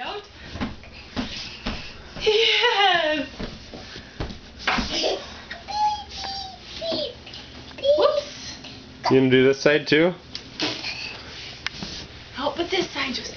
Out. Yes! Whoops! You gonna do this side too? Help with this side, just.